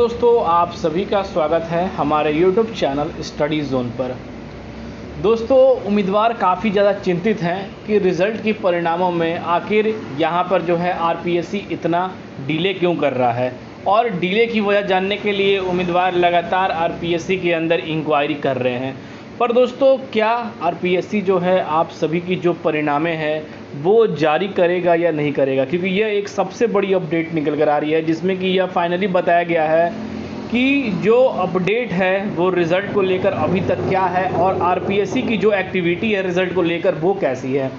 दोस्तों, आप सभी का स्वागत है हमारे YouTube चैनल स्टडी जोन पर। दोस्तों, उम्मीदवार काफ़ी ज़्यादा चिंतित हैं कि रिज़ल्ट के परिणामों में आखिर यहाँ पर जो है आरपीएससी इतना डिले क्यों कर रहा है? और डिले की वजह जानने के लिए उम्मीदवार लगातार आरपीएससी के अंदर इंक्वायरी कर रहे हैं। पर दोस्तों, क्या आरपीएससी जो है आप सभी की जो परिणामें हैं वो जारी करेगा या नहीं करेगा, क्योंकि यह एक सबसे बड़ी अपडेट निकल कर आ रही है, जिसमें कि यह फाइनली बताया गया है कि जो अपडेट है वो रिज़ल्ट को लेकर अभी तक क्या है और आरपीएससी की जो एक्टिविटी है रिज़ल्ट को लेकर वो कैसी है।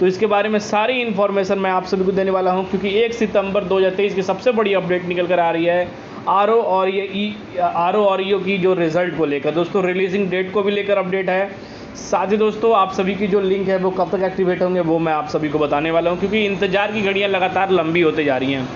तो इसके बारे में सारी इन्फॉर्मेशन मैं आप सभी को देने वाला हूँ, क्योंकि 1 सितंबर 2023 की सबसे बड़ी अपडेट निकल कर आ रही है आर और ये ई आर और ई की जो रिज़ल्ट को लेकर। दोस्तों रिलीजिंग डेट को भी लेकर अपडेट है। साथ ही दोस्तों, आप सभी की जो लिंक है, वो कब तक एक्टिवेट होंगे, वो मैं आप सभी को बताने वाला हूँ, क्योंकि इंतज़ार की घड़ियाँ लगातार लंबी होते जा रही हैं।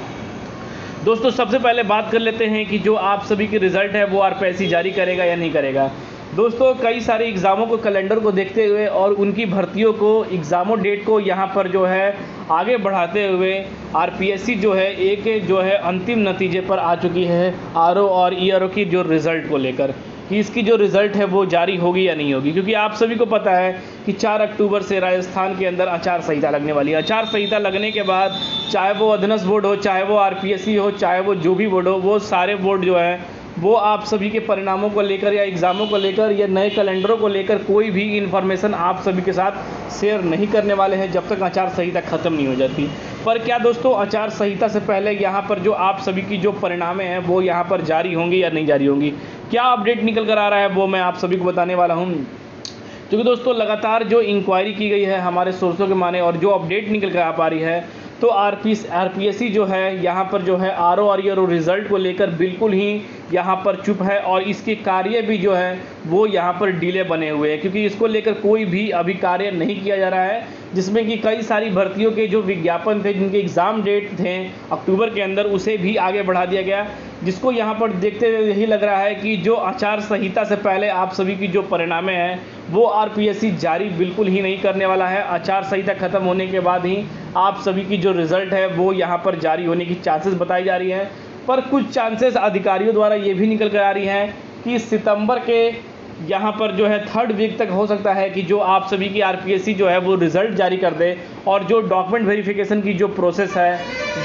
दोस्तों, सबसे पहले बात कर लेते हैं कि जो आप सभी की रिज़ल्ट है, वो आर जारी करेगा या नहीं करेगा। दोस्तों, कई सारे एग्ज़ामों को कैलेंडर को देखते हुए और उनकी भर्तियों को एग्ज़ामों डेट को यहाँ पर जो है, आगे बढ़ाते हुए आरपीएससी जो है, एक जो है अंतिम नतीजे पर आ चुकी है आरओ और ईआरओ की जो रिज़ल्ट को लेकर। कि इसकी जो रिज़ल्ट है वो जारी होगी या नहीं होगी। क्योंकि आप सभी को पता है कि 4 अक्टूबर से राजस्थान के अंदर आचार संहिता लगने वाली है। आचार संहिता लगने के बाद चाहे वो अधनस बोर्ड हो, चाहे वो आरपीएससी हो, चाहे वो जो भी बोर्ड हो, वो सारे बोर्ड जो है, वो आप सभी के परिणामों को लेकर या एग्ज़ामों को लेकर या नए कैलेंडरों को लेकर कोई भी इन्फॉर्मेशन आप सभी के साथ शेयर नहीं करने वाले हैं जब तक आचार संहिता ख़त्म नहीं हो जाती। पर क्या दोस्तों, आचार संहिता से पहले यहाँ पर जो आप सभी की जो परिणामें हैं, वो यहाँ पर जारी होंगी या नहीं जारी होंगी? क्या अपडेट निकल कर आ रहा है वो मैं आप सभी को बताने वाला हूँ। क्योंकि दोस्तों, लगातार जो इंक्वायरी की गई है हमारे सोर्सों के माने और जो अपडेट निकल कर आ पा रही है तो R P R P S C जो है, यहाँ पर जो है आर ओ आर रिज़ल्ट को लेकर बिल्कुल ही यहाँ पर चुप है और इसके कार्य भी जो है, वो यहाँ पर डिले बने हुए हैं। क्योंकि इसको लेकर कोई भी अभी कार्य नहीं किया जा रहा है, जिसमें कि कई सारी भर्तियों के जो विज्ञापन थे, जिनके एग्ज़ाम डेट थे अक्टूबर के अंदर, उसे भी आगे बढ़ा दिया गया। जिसको यहाँ पर देखते हुए यही लग रहा है कि जो आचार संहिता से पहले आप सभी की जो परिणामें हैं, वो आरपीएससी जारी बिल्कुल ही नहीं करने वाला है। आचार संहिता ख़त्म होने के बाद ही आप सभी की जो रिज़ल्ट है, वो यहाँ पर जारी होने की चांसेस बताई जा रही हैं। पर कुछ चांसेस अधिकारियों द्वारा ये भी निकल कर आ रही हैं कि सितंबर के यहाँ पर जो है थर्ड वीक तक हो सकता है कि जो आप सभी की आरपीएससी जो है वो रिज़ल्ट जारी कर दे और जो डॉक्यूमेंट वेरिफिकेशन की जो प्रोसेस है,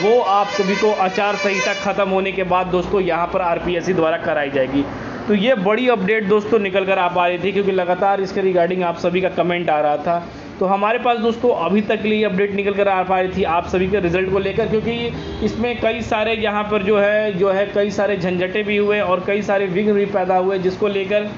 वो आप सभी को आचार संहिता ख़त्म होने के बाद दोस्तों यहाँ पर आरपीएससी द्वारा कराई जाएगी। तो ये बड़ी अपडेट दोस्तों निकल कर आ पा रही थी क्योंकि लगातार इसके रिगार्डिंग आप सभी का कमेंट आ रहा था। तो हमारे पास दोस्तों अभी तक के लिए अपडेट निकल कर आ पा रही थी आप सभी के रिज़ल्ट को लेकर क्योंकि इसमें कई सारे यहाँ पर जो है जो है कई सारे झंझटे भी हुए और कई सारे विघ्न भी पैदा हुए, जिसको लेकर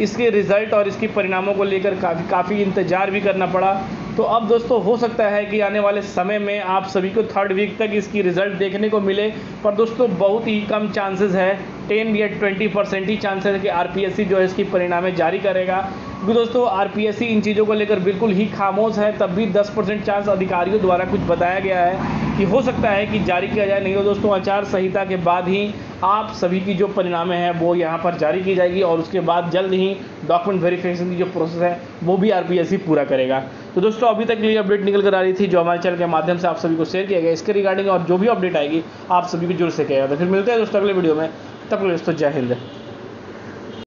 इसके रिज़ल्ट और इसके परिणामों को लेकर काफ़ी काफ़ी इंतज़ार भी करना पड़ा। तो अब दोस्तों, हो सकता है कि आने वाले समय में आप सभी को थर्ड वीक तक इसकी रिज़ल्ट देखने को मिले, पर दोस्तों, बहुत ही कम चांसेस है टेन या ट्वेंटी परसेंट ही चांसेस है कि आरपीएससी जो है इसकी परिणामें जारी करेगा। क्योंकि दोस्तों आरपीएससी इन चीज़ों को लेकर बिल्कुल ही खामोश है, तब भी 10 परसेंट चांस अधिकारियों द्वारा कुछ बताया गया है कि हो सकता है कि जारी किया जाए, नहीं तो दोस्तों, आचार संहिता के बाद ही आप सभी की जो परिणामें हैं, वो यहाँ पर जारी की जाएगी और उसके बाद जल्द ही डॉक्यूमेंट वेरिफिकेशन की जो प्रोसेस है, वो भी आर पूरा करेगा। तो दोस्तों, अभी तक लिए अपडेट निकल कर आ रही थी जो हमारे चैनल के माध्यम से आप सभी को शेयर किया गया। इसके रिगार्डिंग और जो भी अपडेट आएगी, आप सभी को जुड़ से किया तो फिर मिलते हैं दोस्तों अगले वीडियो में। तब दोस्तों, जय हिंद।